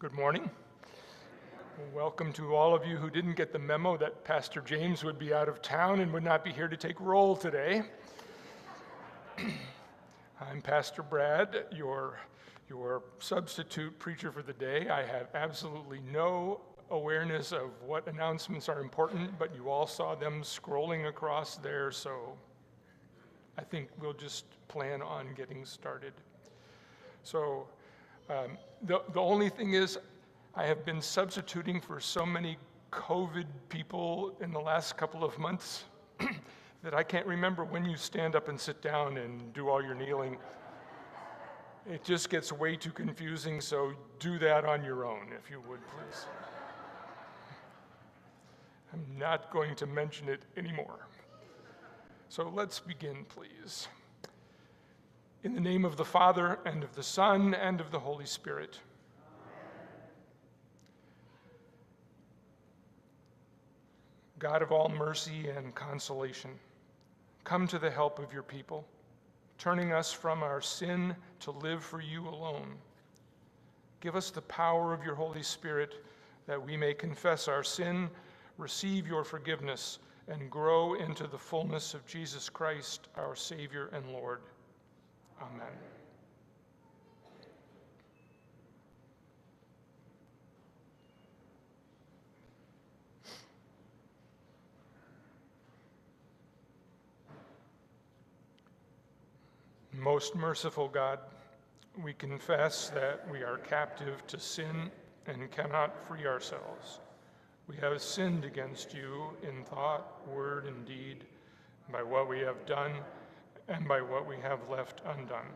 Good morning. Welcome to all of you who didn't get the memo that Pastor James would be out of town and would not be here to take roll today. I'm Pastor Brad, your, your substitute preacher for the day. I have absolutely no awareness of what announcements are important, but you all saw them scrolling across there, so I think we'll just plan on getting started. So, um, the, the only thing is, I have been substituting for so many COVID people in the last couple of months that I can't remember when you stand up and sit down and do all your kneeling. It just gets way too confusing, so do that on your own, if you would, please. I'm not going to mention it anymore. So let's begin, please. In the name of the Father, and of the Son, and of the Holy Spirit. Amen. God of all mercy and consolation, come to the help of your people, turning us from our sin to live for you alone. Give us the power of your Holy Spirit that we may confess our sin, receive your forgiveness, and grow into the fullness of Jesus Christ, our Savior and Lord. Amen. Most merciful God, we confess that we are captive to sin and cannot free ourselves. We have sinned against you in thought, word, and deed, by what we have done and by what we have left undone.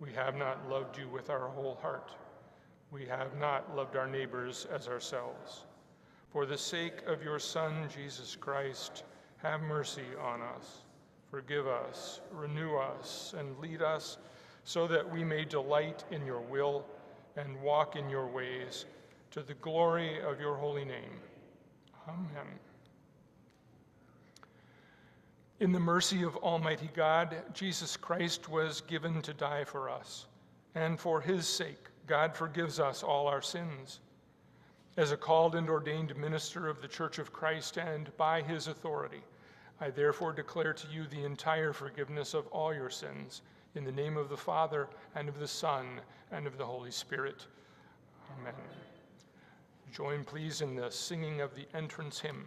We have not loved you with our whole heart. We have not loved our neighbors as ourselves. For the sake of your Son, Jesus Christ, have mercy on us. Forgive us, renew us, and lead us so that we may delight in your will and walk in your ways to the glory of your holy name. Amen. In the mercy of Almighty God, Jesus Christ was given to die for us, and for his sake, God forgives us all our sins. As a called and ordained minister of the Church of Christ and by his authority, I therefore declare to you the entire forgiveness of all your sins, in the name of the Father, and of the Son, and of the Holy Spirit. Amen. Join, please, in the singing of the entrance hymn.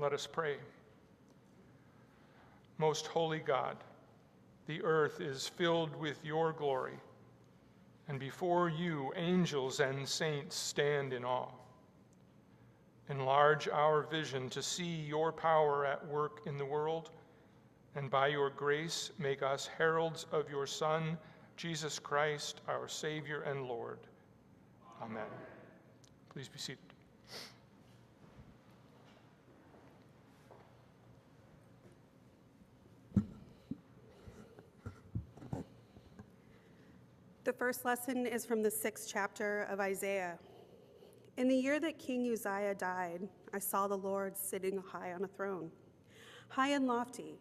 Let us pray. Most holy God, the earth is filled with your glory, and before you angels and saints stand in awe. Enlarge our vision to see your power at work in the world, and by your grace make us heralds of your Son, Jesus Christ, our Savior and Lord. Amen. Please be seated. First lesson is from the sixth chapter of Isaiah. In the year that King Uzziah died, I saw the Lord sitting high on a throne, high and lofty,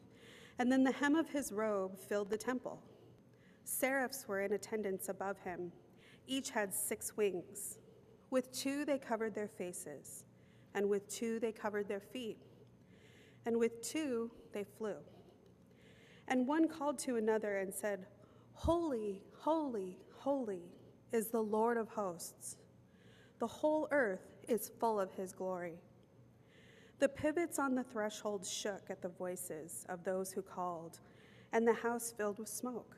and then the hem of his robe filled the temple. Seraphs were in attendance above him. Each had six wings. With two they covered their faces, and with two they covered their feet, and with two they flew. And one called to another and said, Holy, holy, holy is the Lord of hosts. The whole earth is full of his glory. The pivots on the threshold shook at the voices of those who called, and the house filled with smoke.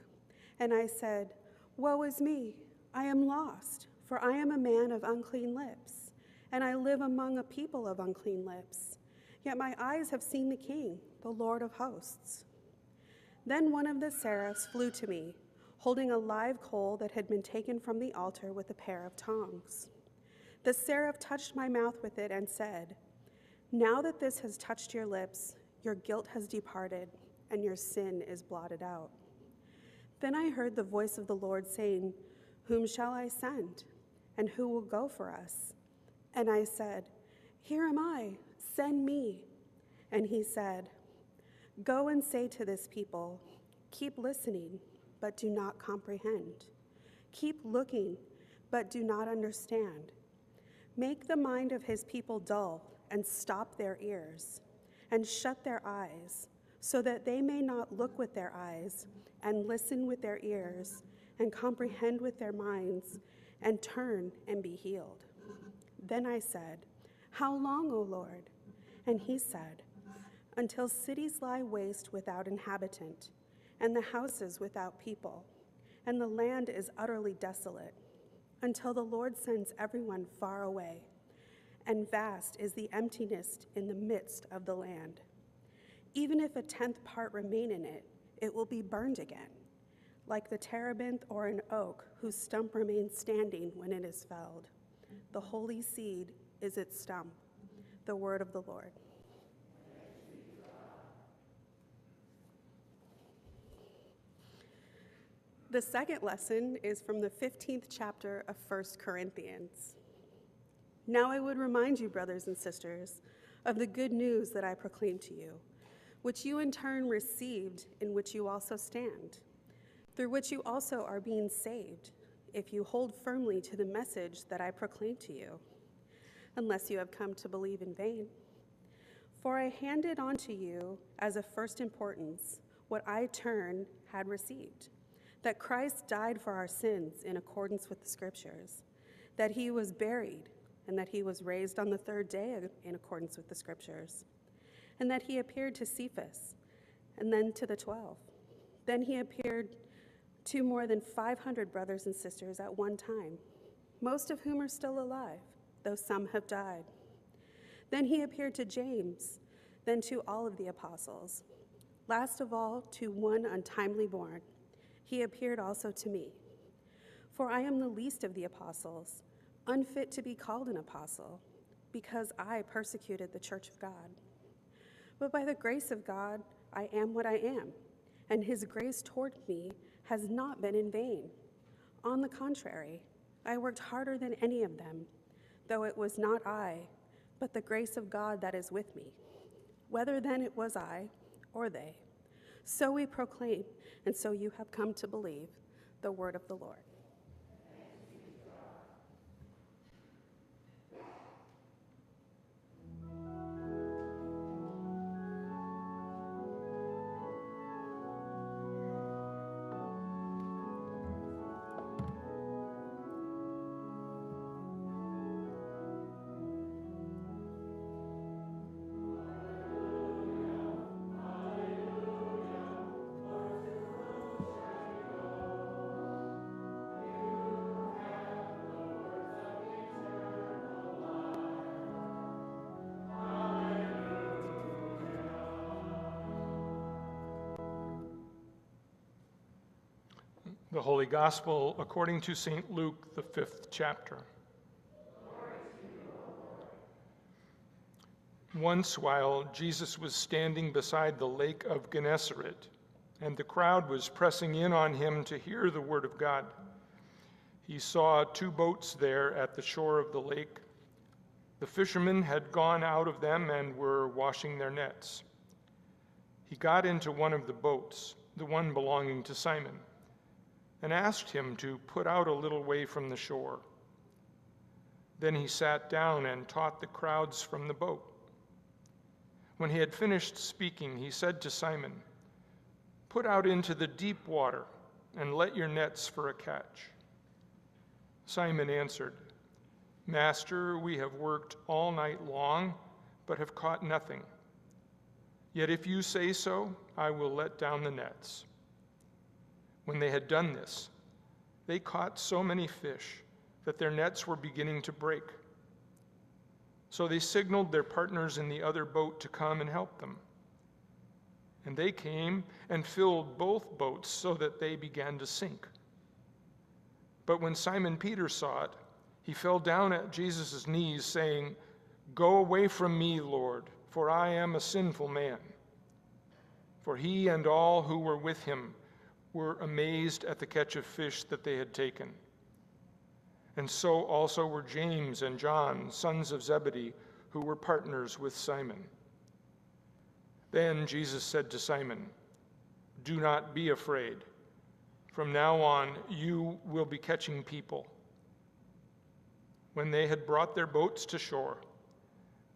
And I said, Woe is me! I am lost, for I am a man of unclean lips, and I live among a people of unclean lips. Yet my eyes have seen the King, the Lord of hosts. Then one of the seraphs flew to me, holding a live coal that had been taken from the altar with a pair of tongs. The seraph touched my mouth with it and said, Now that this has touched your lips, your guilt has departed, and your sin is blotted out. Then I heard the voice of the Lord saying, Whom shall I send? And who will go for us? And I said, Here am I, send me. And he said, Go and say to this people, Keep listening, but do not comprehend. Keep looking, but do not understand. Make the mind of his people dull and stop their ears and shut their eyes, so that they may not look with their eyes and listen with their ears and comprehend with their minds and turn and be healed. Then I said, How long, O Lord? And he said, Until cities lie waste without inhabitant, and the houses without people, and the land is utterly desolate, until the Lord sends everyone far away, and vast is the emptiness in the midst of the land. Even if a tenth part remain in it, it will be burned again, like the terebinth or an oak whose stump remains standing when it is felled. The holy seed is its stump. The word of the Lord. The second lesson is from the 15th chapter of 1 Corinthians. Now I would remind you, brothers and sisters, of the good news that I proclaim to you, which you in turn received, in which you also stand, through which you also are being saved, if you hold firmly to the message that I proclaim to you, unless you have come to believe in vain. For I handed on to you as of first importance what I turn had received that Christ died for our sins in accordance with the Scriptures, that he was buried, and that he was raised on the third day in accordance with the Scriptures, and that he appeared to Cephas, and then to the twelve. Then he appeared to more than 500 brothers and sisters at one time, most of whom are still alive, though some have died. Then he appeared to James, then to all of the apostles. Last of all, to one untimely born he appeared also to me. For I am the least of the apostles, unfit to be called an apostle, because I persecuted the church of God. But by the grace of God, I am what I am, and his grace toward me has not been in vain. On the contrary, I worked harder than any of them, though it was not I, but the grace of God that is with me. Whether then it was I or they. So we proclaim, and so you have come to believe the word of the Lord. The Holy Gospel according to St. Luke, the fifth chapter. Once, while Jesus was standing beside the lake of Gennesaret, and the crowd was pressing in on him to hear the word of God, he saw two boats there at the shore of the lake. The fishermen had gone out of them and were washing their nets. He got into one of the boats, the one belonging to Simon and asked him to put out a little way from the shore. Then he sat down and taught the crowds from the boat. When he had finished speaking, he said to Simon, Put out into the deep water and let your nets for a catch. Simon answered, Master, we have worked all night long, but have caught nothing. Yet if you say so, I will let down the nets. When they had done this, they caught so many fish that their nets were beginning to break. So they signaled their partners in the other boat to come and help them. And they came and filled both boats so that they began to sink. But when Simon Peter saw it, he fell down at Jesus' knees, saying, Go away from me, Lord, for I am a sinful man. For he and all who were with him were amazed at the catch of fish that they had taken. And so also were James and John, sons of Zebedee, who were partners with Simon. Then Jesus said to Simon, Do not be afraid. From now on, you will be catching people. When they had brought their boats to shore,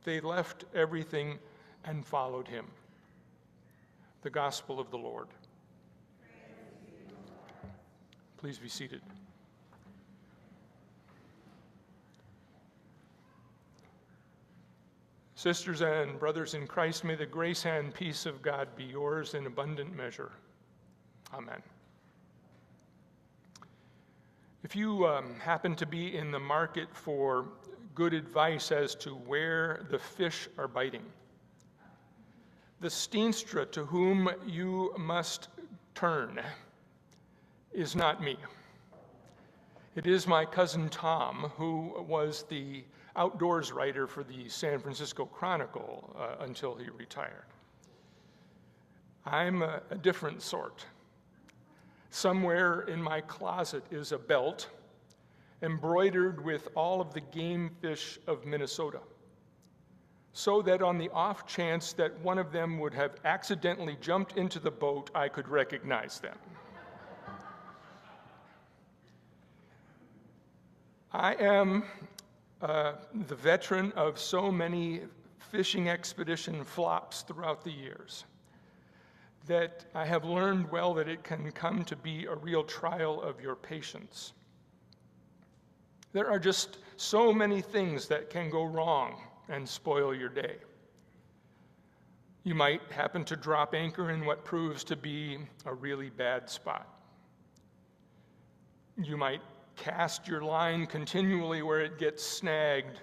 they left everything and followed him. The Gospel of the Lord. Please be seated. Sisters and brothers in Christ, may the grace and peace of God be yours in abundant measure. Amen. If you um, happen to be in the market for good advice as to where the fish are biting, the steenstra to whom you must turn is not me. It is my cousin Tom, who was the outdoors writer for the San Francisco Chronicle uh, until he retired. I'm a, a different sort. Somewhere in my closet is a belt embroidered with all of the game fish of Minnesota, so that on the off chance that one of them would have accidentally jumped into the boat, I could recognize them. I am uh, the veteran of so many fishing expedition flops throughout the years that I have learned well that it can come to be a real trial of your patience. There are just so many things that can go wrong and spoil your day. You might happen to drop anchor in what proves to be a really bad spot. You might cast your line continually where it gets snagged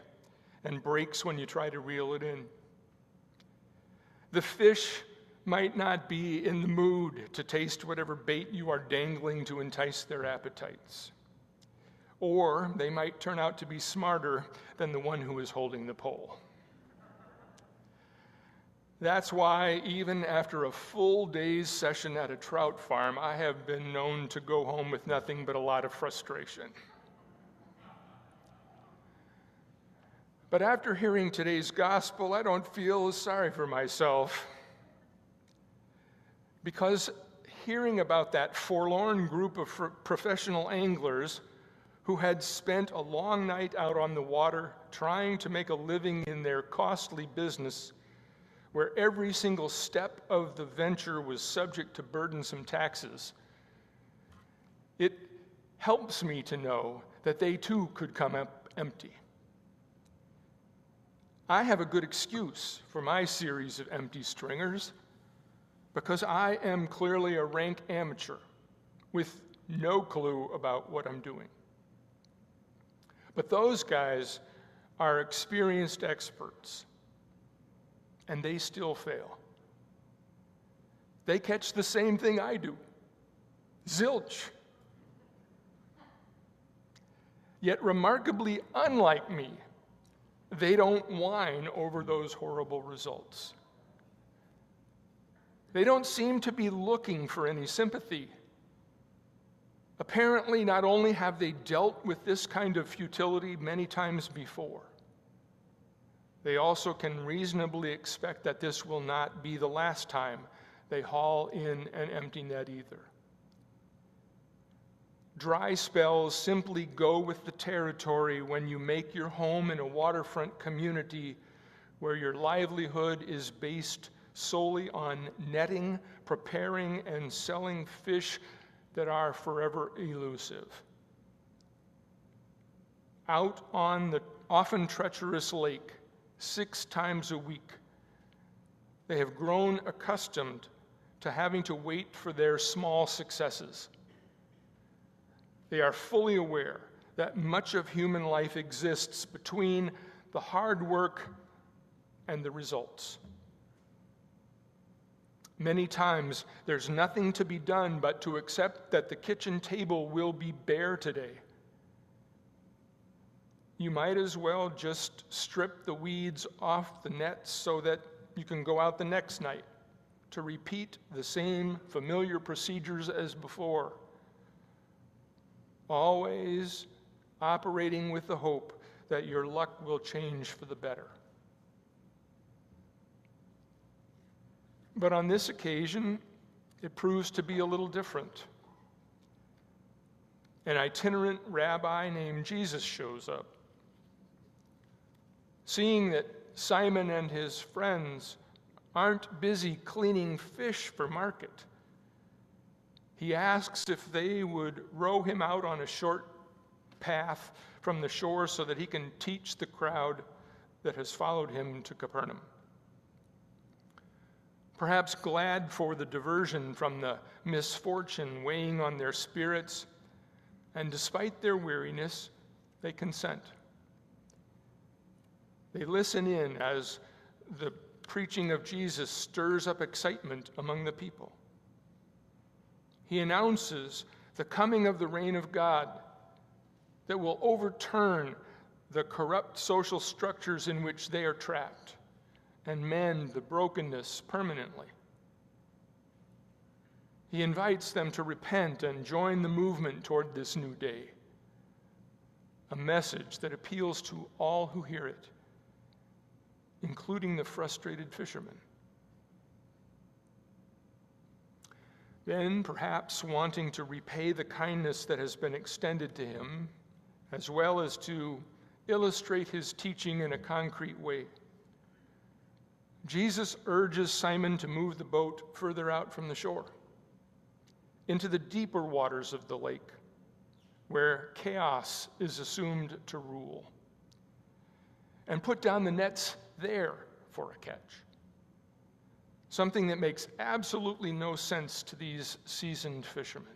and breaks when you try to reel it in. The fish might not be in the mood to taste whatever bait you are dangling to entice their appetites. Or they might turn out to be smarter than the one who is holding the pole. That's why, even after a full day's session at a trout farm, I have been known to go home with nothing but a lot of frustration. But after hearing today's gospel, I don't feel sorry for myself. Because hearing about that forlorn group of professional anglers who had spent a long night out on the water trying to make a living in their costly business where every single step of the venture was subject to burdensome taxes, it helps me to know that they too could come up empty. I have a good excuse for my series of empty stringers because I am clearly a rank amateur with no clue about what I'm doing. But those guys are experienced experts and they still fail. They catch the same thing I do zilch. yet remarkably unlike me, they don't whine over those horrible results. They don't seem to be looking for any sympathy. Apparently, not only have they dealt with this kind of futility many times before, they also can reasonably expect that this will not be the last time they haul in an empty net either. Dry spells simply go with the territory when you make your home in a waterfront community where your livelihood is based solely on netting, preparing, and selling fish that are forever elusive. Out on the often treacherous lake, six times a week, they have grown accustomed to having to wait for their small successes. They are fully aware that much of human life exists between the hard work and the results. Many times, there's nothing to be done but to accept that the kitchen table will be bare today. You might as well just strip the weeds off the nets so that you can go out the next night to repeat the same familiar procedures as before. Always operating with the hope that your luck will change for the better. But on this occasion, it proves to be a little different. An itinerant rabbi named Jesus shows up. Seeing that Simon and his friends aren't busy cleaning fish for market, he asks if they would row him out on a short path from the shore so that he can teach the crowd that has followed him to Capernaum perhaps glad for the diversion from the misfortune weighing on their spirits, and despite their weariness, they consent. They listen in as the preaching of Jesus stirs up excitement among the people. He announces the coming of the reign of God that will overturn the corrupt social structures in which they are trapped and mend the brokenness permanently. He invites them to repent and join the movement toward this new day, a message that appeals to all who hear it, including the frustrated fishermen. Then, perhaps wanting to repay the kindness that has been extended to him, as well as to illustrate his teaching in a concrete way. Jesus urges Simon to move the boat further out from the shore into the deeper waters of the lake, where chaos is assumed to rule, and put down the nets there for a catch. Something that makes absolutely no sense to these seasoned fishermen.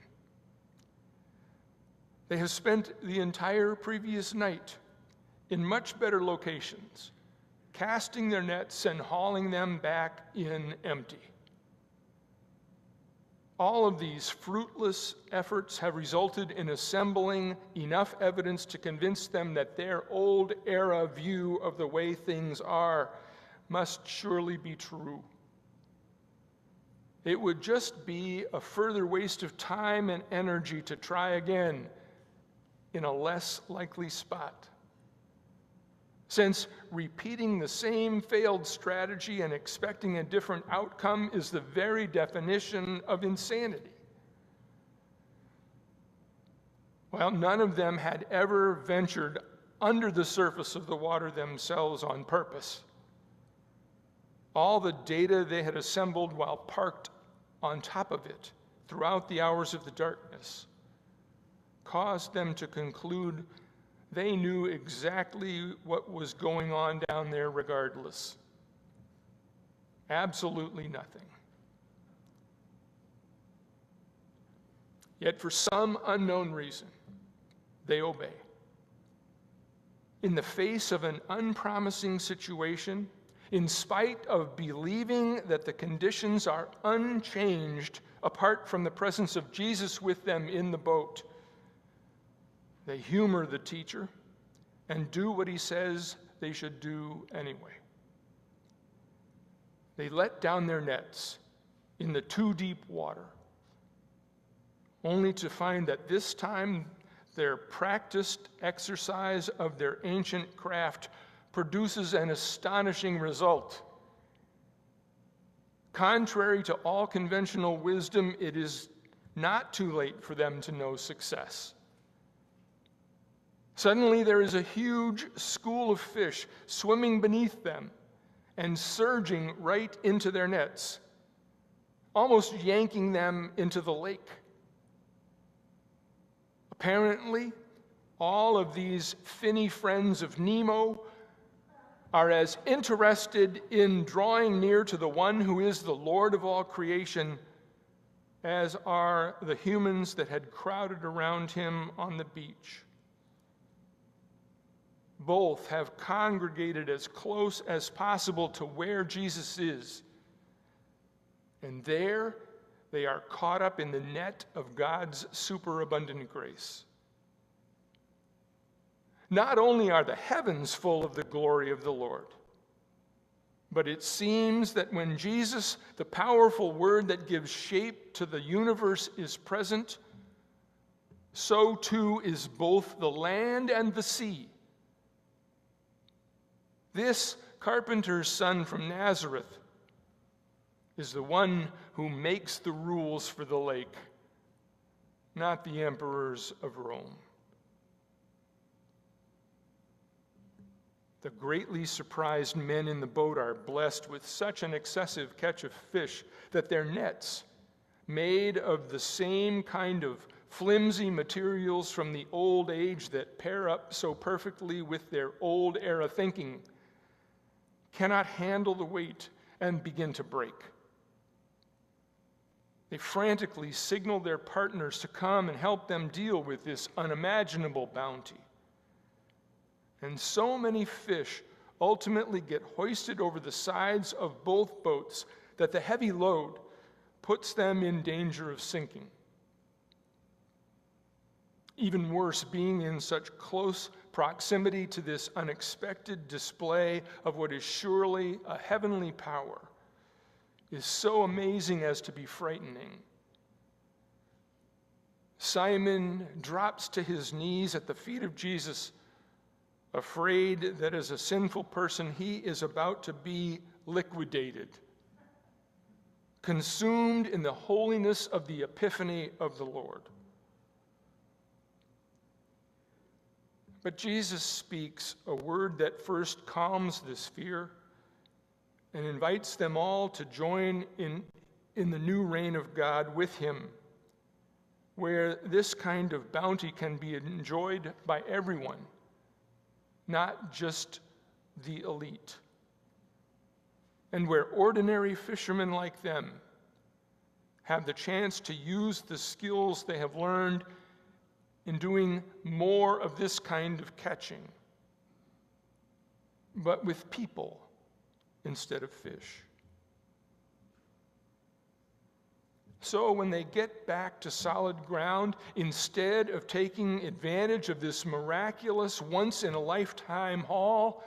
They have spent the entire previous night in much better locations casting their nets and hauling them back in empty. All of these fruitless efforts have resulted in assembling enough evidence to convince them that their old era view of the way things are must surely be true. It would just be a further waste of time and energy to try again in a less likely spot since repeating the same failed strategy and expecting a different outcome is the very definition of insanity. Well, none of them had ever ventured under the surface of the water themselves on purpose. All the data they had assembled while parked on top of it throughout the hours of the darkness caused them to conclude they knew exactly what was going on down there, regardless. Absolutely nothing. Yet, for some unknown reason, they obey. In the face of an unpromising situation, in spite of believing that the conditions are unchanged apart from the presence of Jesus with them in the boat, They humor the teacher and do what he says they should do anyway. They let down their nets in the too deep water, only to find that this time their practiced exercise of their ancient craft produces an astonishing result. Contrary to all conventional wisdom, it is not too late for them to know success. Suddenly, there is a huge school of fish swimming beneath them and surging right into their nets, almost yanking them into the lake. Apparently, all of these finny friends of Nemo are as interested in drawing near to the one who is the Lord of all creation as are the humans that had crowded around him on the beach. Both have congregated as close as possible to where Jesus is. And there they are caught up in the net of God's superabundant grace. Not only are the heavens full of the glory of the Lord, but it seems that when Jesus, the powerful word that gives shape to the universe, is present, so too is both the land and the sea. This carpenter's son from Nazareth is the one who makes the rules for the lake, not the emperors of Rome. The greatly surprised men in the boat are blessed with such an excessive catch of fish that their nets, made of the same kind of flimsy materials from the old age that pair up so perfectly with their old era thinking, cannot handle the weight and begin to break. They frantically signal their partners to come and help them deal with this unimaginable bounty. And so many fish ultimately get hoisted over the sides of both boats that the heavy load puts them in danger of sinking. Even worse, being in such close proximity to this unexpected display of what is surely a heavenly power is so amazing as to be frightening. Simon drops to his knees at the feet of Jesus, afraid that as a sinful person he is about to be liquidated, consumed in the holiness of the epiphany of the Lord. But Jesus speaks a word that first calms this fear and invites them all to join in, in the new reign of God with him, where this kind of bounty can be enjoyed by everyone, not just the elite, and where ordinary fishermen like them have the chance to use the skills they have learned in doing more of this kind of catching, but with people instead of fish. So, when they get back to solid ground, instead of taking advantage of this miraculous, once in a lifetime haul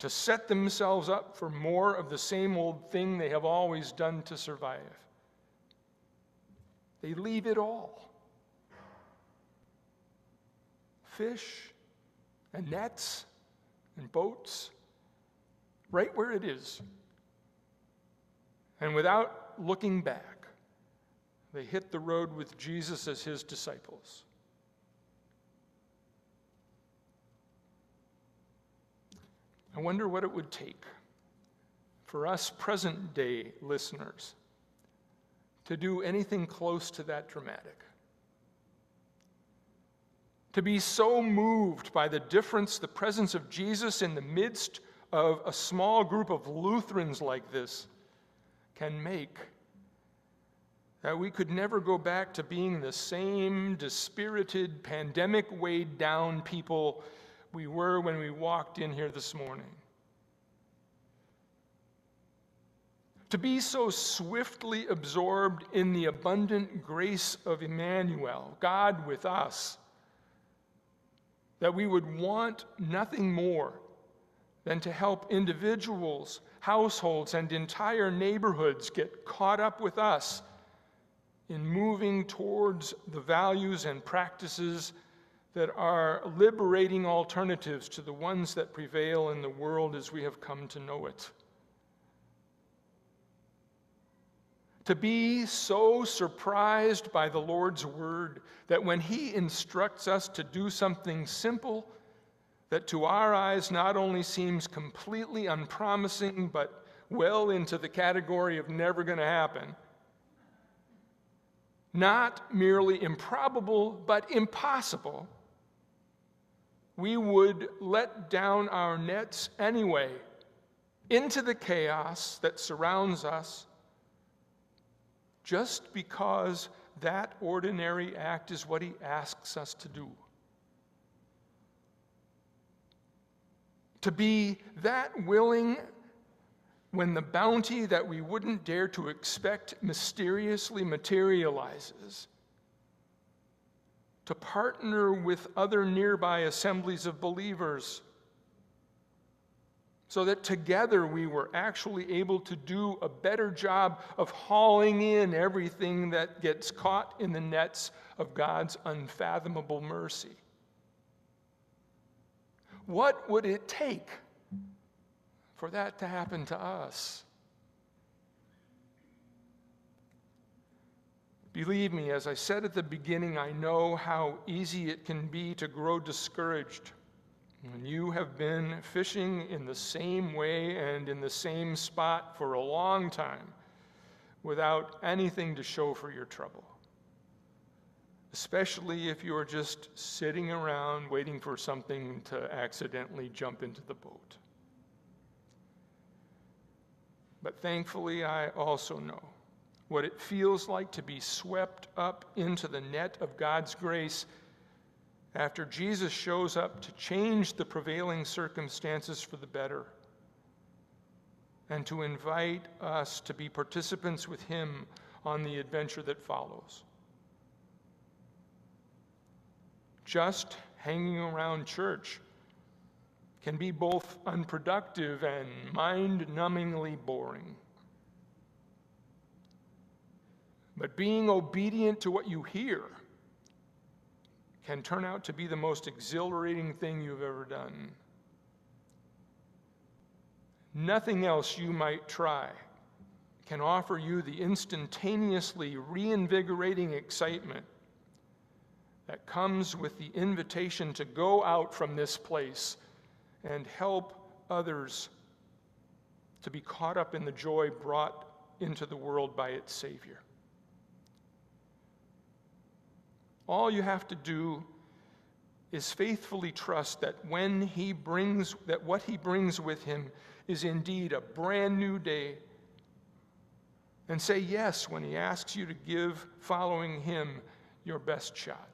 to set themselves up for more of the same old thing they have always done to survive, they leave it all fish and nets and boats right where it is. And without looking back, they hit the road with Jesus as his disciples. I wonder what it would take for us present day listeners to do anything close to that dramatic to be so moved by the difference the presence of Jesus in the midst of a small group of Lutherans like this can make that we could never go back to being the same dispirited, pandemic weighed down people we were when we walked in here this morning. To be so swiftly absorbed in the abundant grace of Emmanuel, God with us that we would want nothing more than to help individuals, households, and entire neighborhoods get caught up with us in moving towards the values and practices that are liberating alternatives to the ones that prevail in the world as we have come to know it. To be so surprised by the Lord's word that when He instructs us to do something simple, that to our eyes not only seems completely unpromising, but well into the category of never going to happen, not merely improbable, but impossible, we would let down our nets anyway into the chaos that surrounds us just because that ordinary act is what he asks us to do. To be that willing when the bounty that we wouldn't dare to expect mysteriously materializes. To partner with other nearby assemblies of believers so that together we were actually able to do a better job of hauling in everything that gets caught in the nets of God's unfathomable mercy. What would it take for that to happen to us? Believe me, as I said at the beginning, I know how easy it can be to grow discouraged when you have been fishing in the same way and in the same spot for a long time without anything to show for your trouble, especially if you are just sitting around waiting for something to accidentally jump into the boat. But thankfully, I also know what it feels like to be swept up into the net of God's grace after Jesus shows up to change the prevailing circumstances for the better and to invite us to be participants with him on the adventure that follows. Just hanging around church can be both unproductive and mind numbingly boring. But being obedient to what you hear can turn out to be the most exhilarating thing you've ever done. Nothing else you might try can offer you the instantaneously reinvigorating excitement that comes with the invitation to go out from this place and help others to be caught up in the joy brought into the world by its Savior. All you have to do is faithfully trust that when he brings that what he brings with him is indeed a brand new day. And say yes when he asks you to give following him your best shot.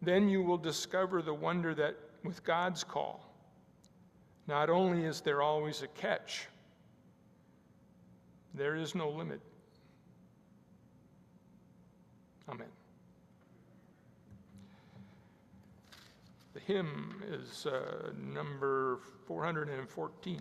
Then you will discover the wonder that with God's call not only is there always a catch there is no limit Amen. The hymn is uh, number 414.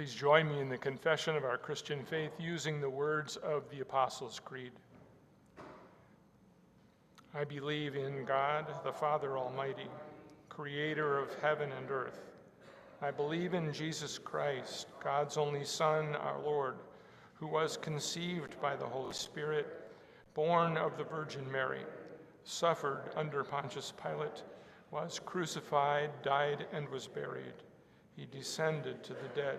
Please join me in the confession of our Christian faith using the words of the Apostles' Creed. I believe in God, the Father Almighty, creator of heaven and earth. I believe in Jesus Christ, God's only Son, our Lord, who was conceived by the Holy Spirit, born of the Virgin Mary, suffered under Pontius Pilate, was crucified, died, and was buried. He descended to the dead.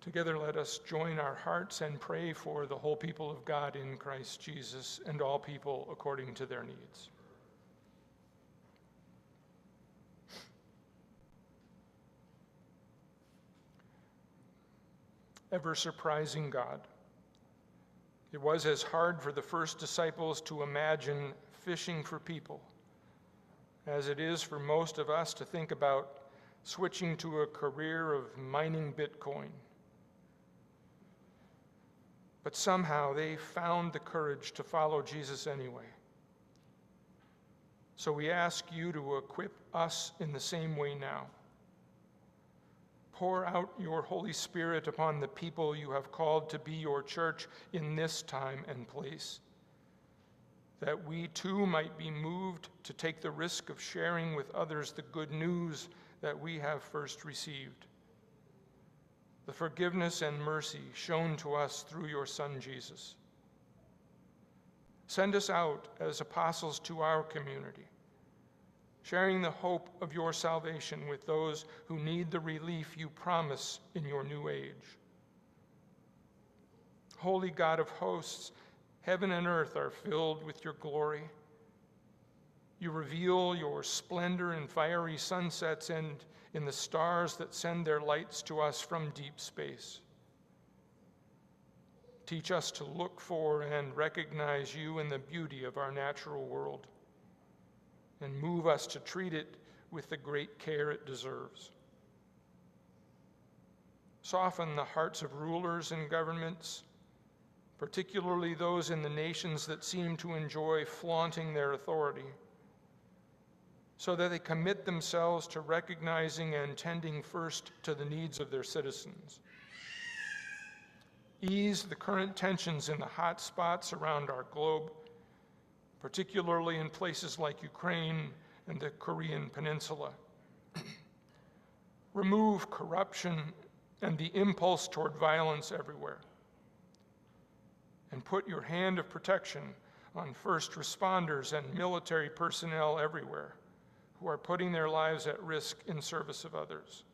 Together, let us join our hearts and pray for the whole people of God in Christ Jesus and all people according to their needs. Ever surprising God. It was as hard for the first disciples to imagine fishing for people as it is for most of us to think about switching to a career of mining Bitcoin. But somehow they found the courage to follow Jesus anyway. So we ask you to equip us in the same way now. Pour out your Holy Spirit upon the people you have called to be your church in this time and place, that we too might be moved to take the risk of sharing with others the good news that we have first received the forgiveness and mercy shown to us through your Son, Jesus. Send us out as apostles to our community, sharing the hope of your salvation with those who need the relief you promise in your new age. Holy God of hosts, heaven and earth are filled with your glory. You reveal your splendor in fiery sunsets and in the stars that send their lights to us from deep space. Teach us to look for and recognize you in the beauty of our natural world, and move us to treat it with the great care it deserves. Soften the hearts of rulers and governments, particularly those in the nations that seem to enjoy flaunting their authority so that they commit themselves to recognizing and tending first to the needs of their citizens. Ease the current tensions in the hot spots around our globe, particularly in places like Ukraine and the Korean Peninsula. Remove corruption and the impulse toward violence everywhere. And put your hand of protection on first responders and military personnel everywhere who are putting their lives at risk in service of others.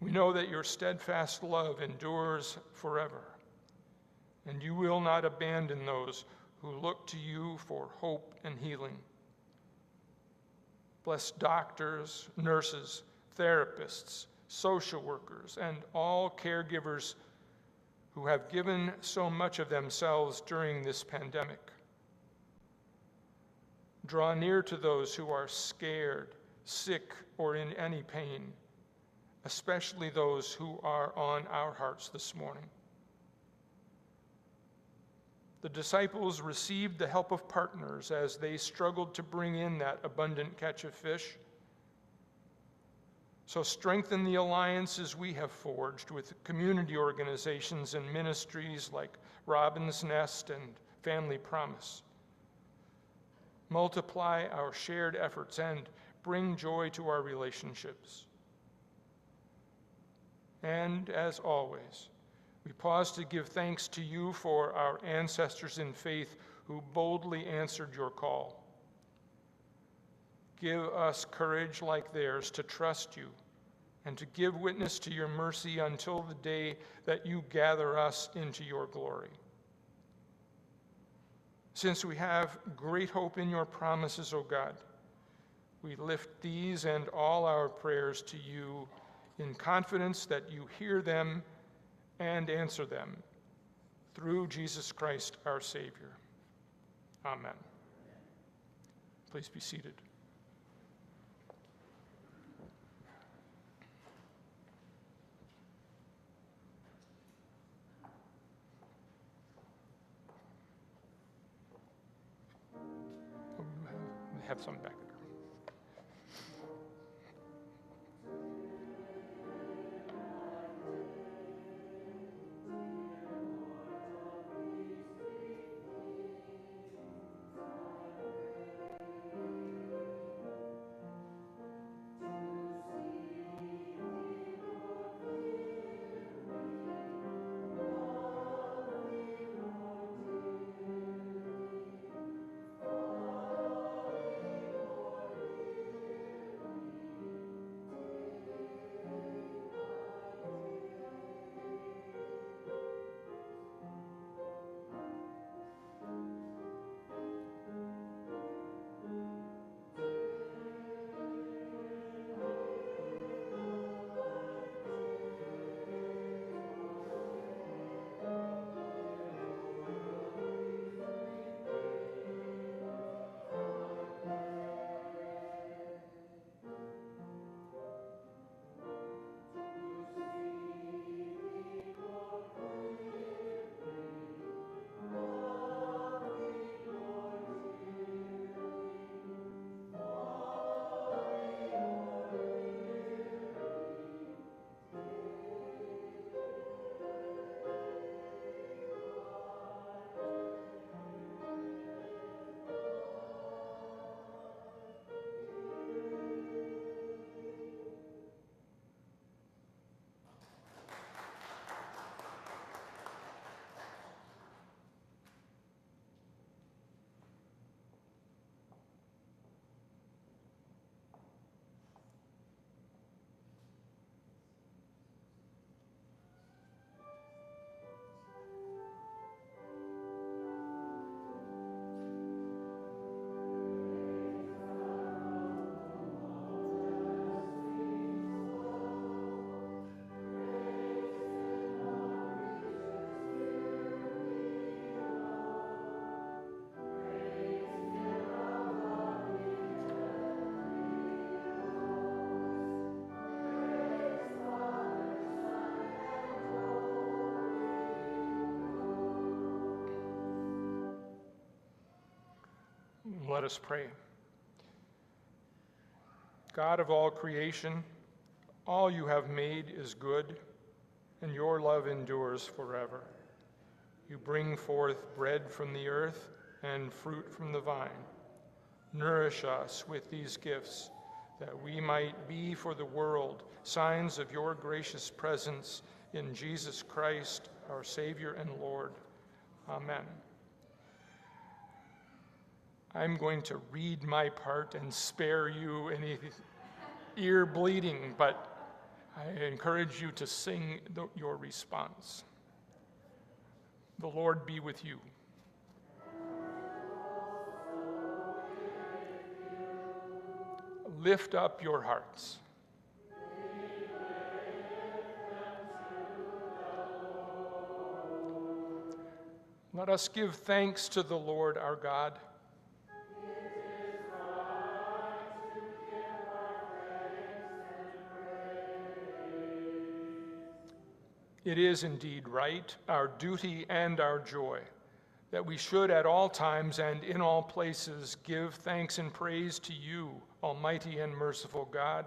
We know that your steadfast love endures forever, and you will not abandon those who look to you for hope and healing. Bless doctors, nurses, therapists, social workers, and all caregivers who have given so much of themselves during this pandemic. Draw near to those who are scared, sick, or in any pain, especially those who are on our hearts this morning. The disciples received the help of partners as they struggled to bring in that abundant catch of fish. So strengthen the alliances we have forged with community organizations and ministries like Robin's Nest and Family Promise multiply our shared efforts, and bring joy to our relationships. And as always, we pause to give thanks to you for our ancestors in faith who boldly answered your call. Give us courage like theirs to trust you and to give witness to your mercy until the day that you gather us into your glory. Since we have great hope in your promises, O God, we lift these and all our prayers to you in confidence that you hear them and answer them through Jesus Christ our Savior. Amen. Please be seated. Have some back Let us pray. God of all creation, all you have made is good, and your love endures forever. You bring forth bread from the earth and fruit from the vine. Nourish us with these gifts, that we might be for the world signs of your gracious presence in Jesus Christ, our Savior and Lord. Amen. I'm going to read my part and spare you any ear bleeding, but I encourage you to sing the, your response. The Lord be with you. Lift up your hearts. Let us give thanks to the Lord our God. It is indeed right, our duty and our joy, that we should at all times and in all places give thanks and praise to you, Almighty and merciful God,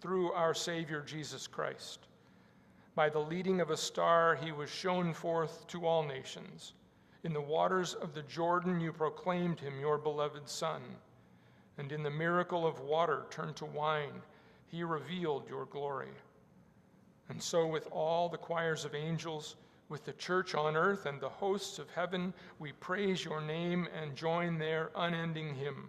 through our Savior Jesus Christ. By the leading of a star, he was shown forth to all nations. In the waters of the Jordan, you proclaimed him your beloved Son. And in the miracle of water turned to wine, he revealed your glory. And so, with all the choirs of angels, with the church on earth and the hosts of heaven, we praise your name and join their unending hymn.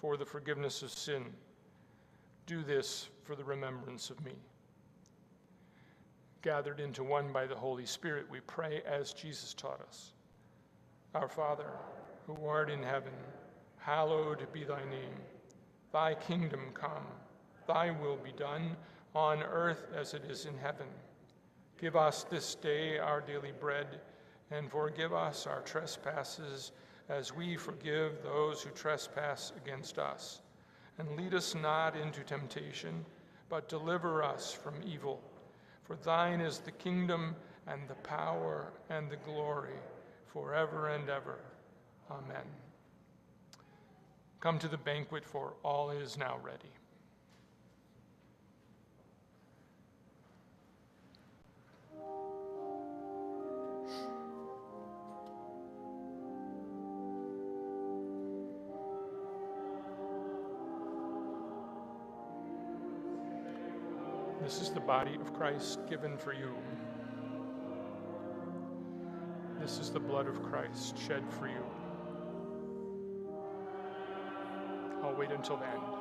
for the forgiveness of sin. Do this for the remembrance of me. Gathered into one by the Holy Spirit, we pray as Jesus taught us. Our Father, who art in heaven, hallowed be thy name. Thy kingdom come, thy will be done on earth as it is in heaven. Give us this day our daily bread, and forgive us our trespasses as we forgive those who trespass against us. And lead us not into temptation, but deliver us from evil. For thine is the kingdom, and the power, and the glory, forever and ever. Amen. Come to the banquet, for all is now ready. This is the body of Christ given for you. This is the blood of Christ shed for you. I'll wait until the end.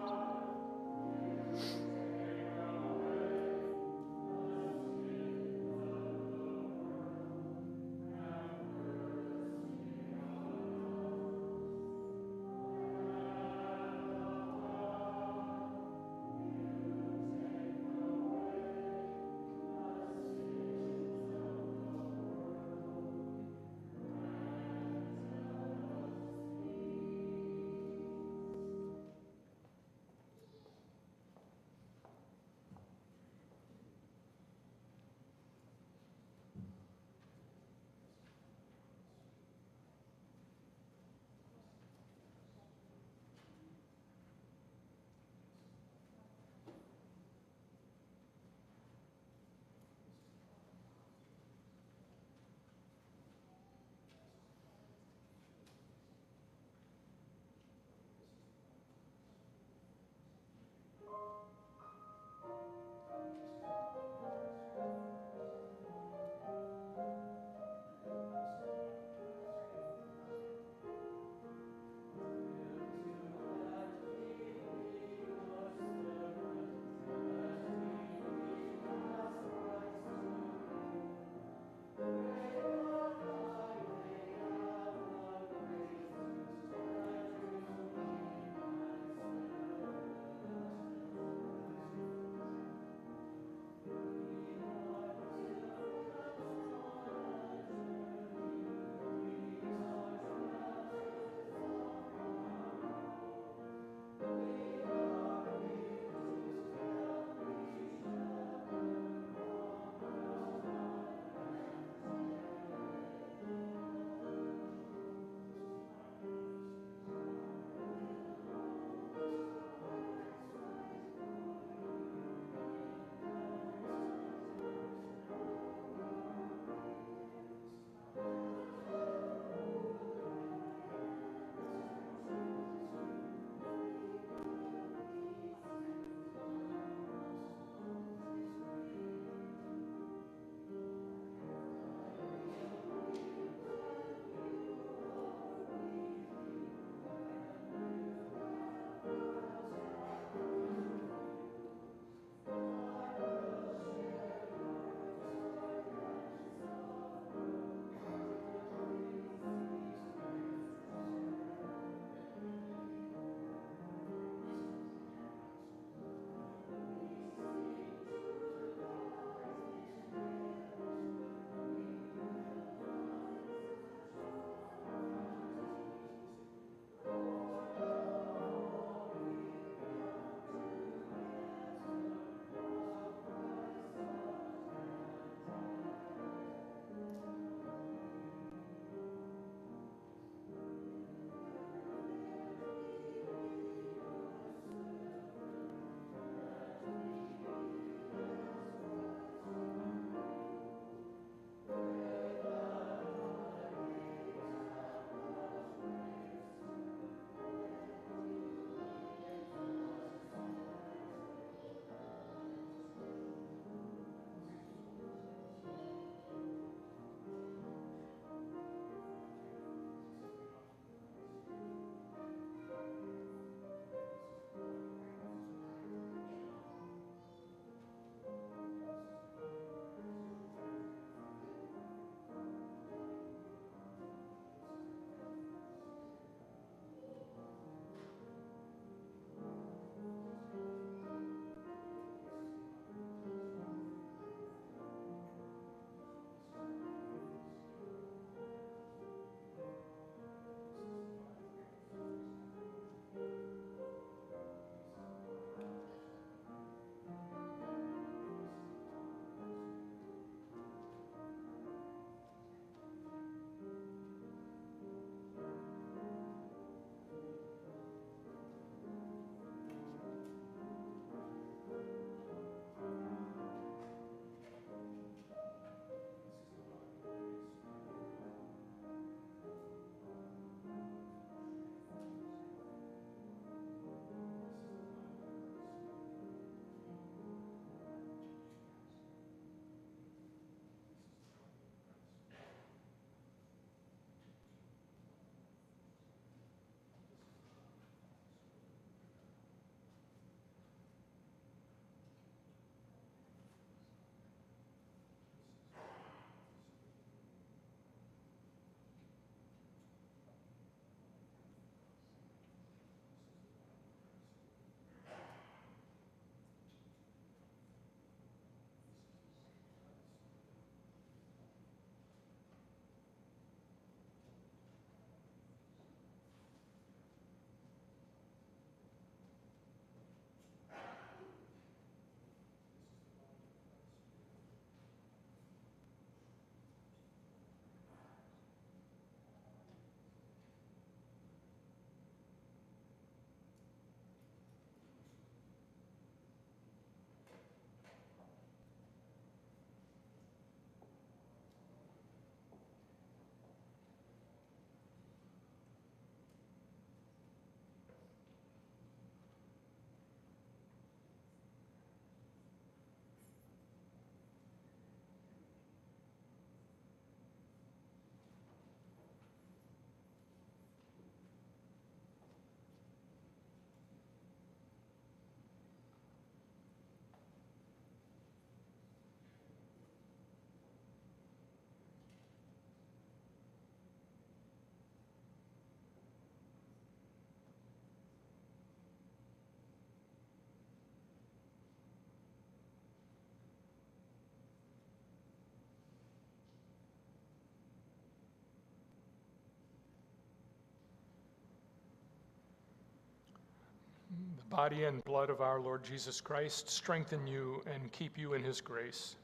The body and blood of our Lord Jesus Christ strengthen you and keep you in his grace.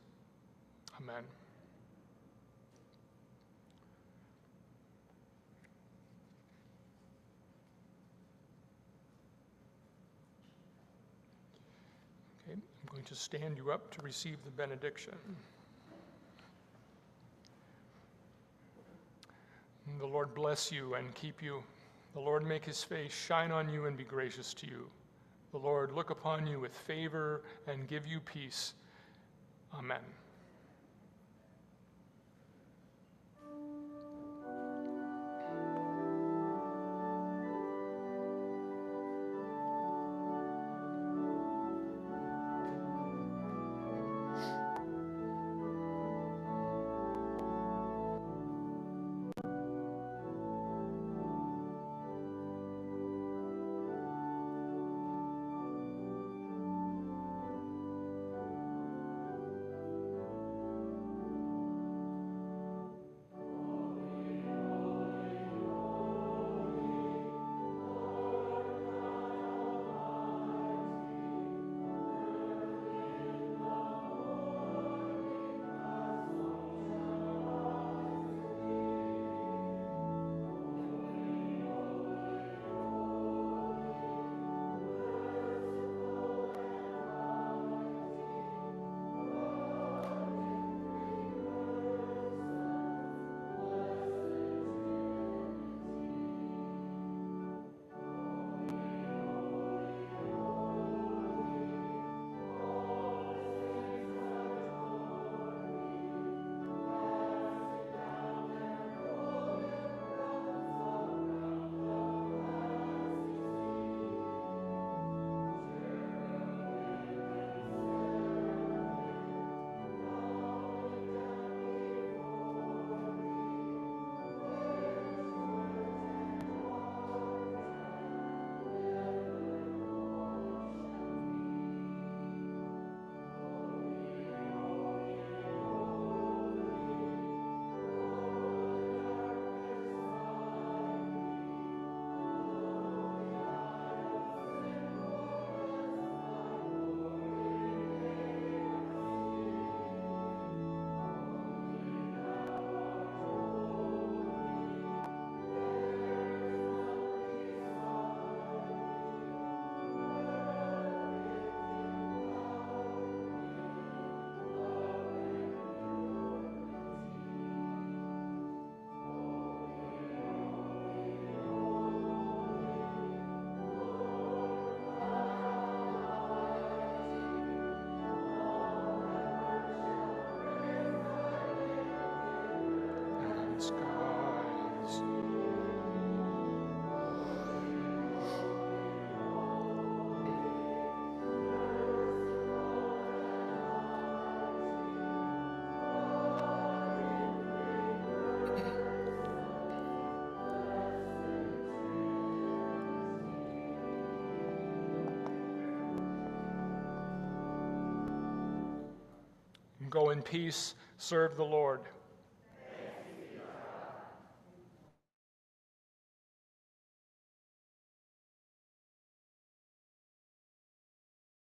Amen. Okay, I'm going to stand you up to receive the benediction. The Lord bless you and keep you. The Lord make his face shine on you and be gracious to you. The Lord look upon you with favor and give you peace. Amen. Go in peace, serve the Lord.